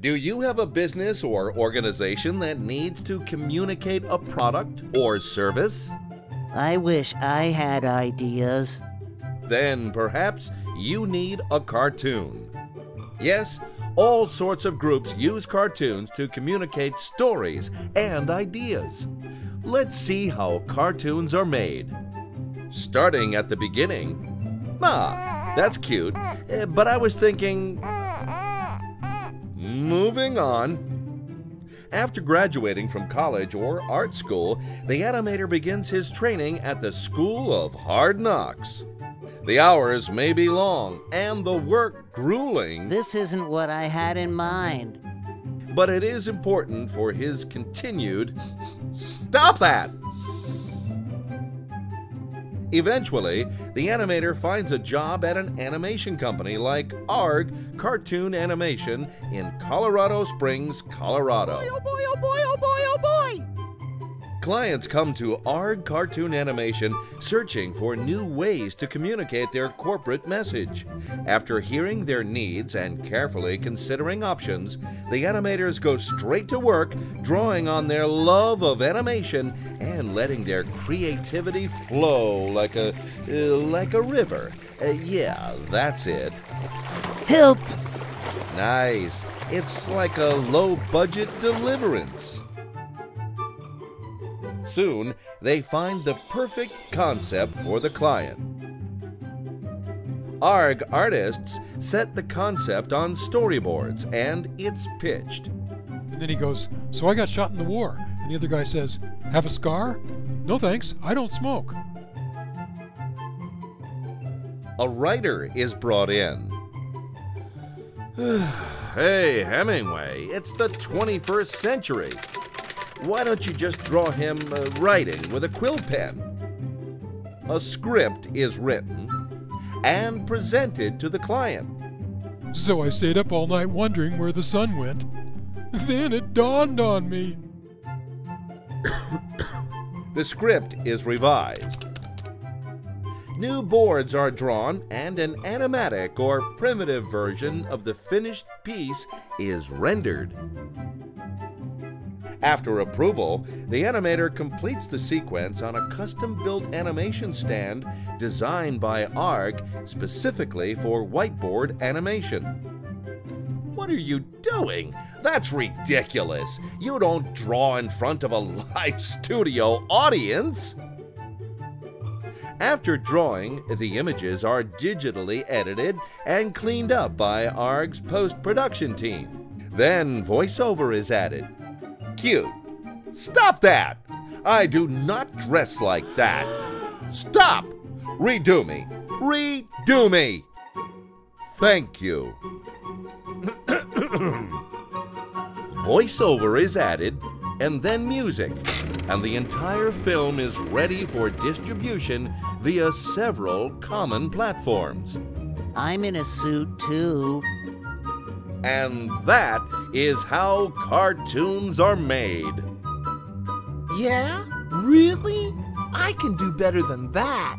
Do you have a business or organization that needs to communicate a product or service? I wish I had ideas. Then perhaps you need a cartoon. Yes, all sorts of groups use cartoons to communicate stories and ideas. Let's see how cartoons are made. Starting at the beginning. Ah, that's cute, eh, but I was thinking. Moving on. After graduating from college or art school, the animator begins his training at the School of Hard Knocks. The hours may be long and the work grueling, This isn't what I had in mind. but it is important for his continued. Stop that! Eventually, the animator finds a job at an animation company like ARG Cartoon Animation in Colorado Springs, Colorado. Oh boy, oh boy, oh boy, oh boy! Clients come to ARG Cartoon Animation searching for new ways to communicate their corporate message. After hearing their needs and carefully considering options, the animators go straight to work, drawing on their love of animation and letting their creativity flow like a uh, like a river. Uh, yeah, that's it. Help! Nice. It's like a low-budget deliverance. Soon, they find the perfect concept for the client. ARG artists set the concept on storyboards and it's pitched. And then he goes, So I got shot in the war. And the other guy says, Have a scar? No thanks, I don't smoke. A writer is brought in. hey, Hemingway, it's the 21st century. Why don't you just draw him uh, writing with a quill pen? A script is written and presented to the client. So I stayed up all night wondering where the sun went. Then it dawned on me. The script is revised. New boards are drawn, and an animatic or primitive version of the finished piece is rendered. After approval, the animator completes the sequence on a custom built animation stand designed by ARG specifically for whiteboard animation. What are you doing? That's ridiculous. You don't draw in front of a live studio audience. After drawing, the images are digitally edited and cleaned up by ARG's post production team. Then voiceover is added. Cute. Stop that! I do not dress like that. Stop! Redo me. Redo me. Thank you. Voiceover is added, and then music, and the entire film is ready for distribution via several common platforms. I'm in a suit too. And that is how cartoons are made. Yeah? Really? I can do better than that.